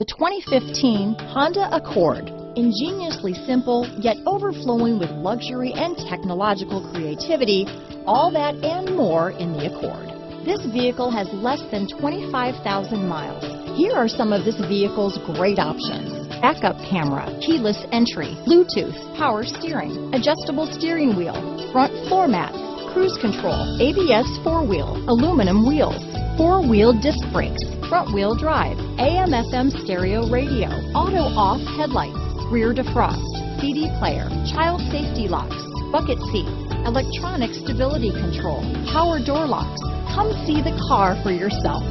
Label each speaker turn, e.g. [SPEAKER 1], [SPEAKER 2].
[SPEAKER 1] The 2015 Honda Accord. Ingeniously simple, yet overflowing with luxury and technological creativity, all that and more in the Accord. This vehicle has less than 25,000 miles. Here are some of this vehicle's great options. Backup camera, keyless entry, Bluetooth, power steering, adjustable steering wheel, front floor mats, cruise control, ABS four-wheel, aluminum wheels, four-wheel disc brakes, front-wheel drive, AM FM stereo radio, auto-off headlights, rear defrost, CD player, child safety locks, bucket seats, electronic stability control, power door locks. Come see the car for yourself.